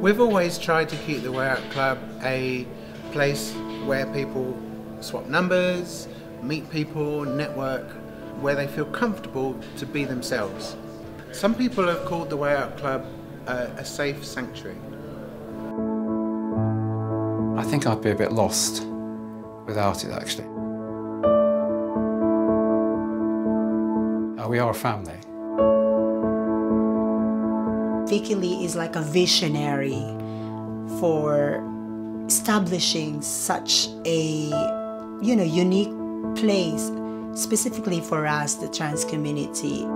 We've always tried to keep the Way Out Club a place where people swap numbers, meet people, network, where they feel comfortable to be themselves. Some people have called the Way Out Club a, a safe sanctuary. I think I'd be a bit lost without it, actually. Uh, we are a family. Vicky Lee is like a visionary for establishing such a you know unique place specifically for us the trans community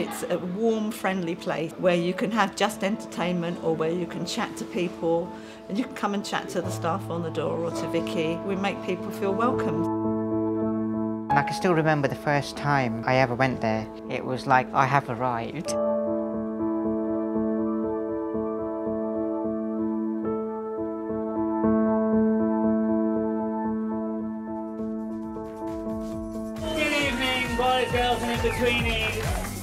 it's a warm friendly place where you can have just entertainment or where you can chat to people and you can come and chat to the staff on the door or to Vicky we make people feel welcome I can still remember the first time I ever went there. It was like I have arrived. Boys, girls, and in-betweenies.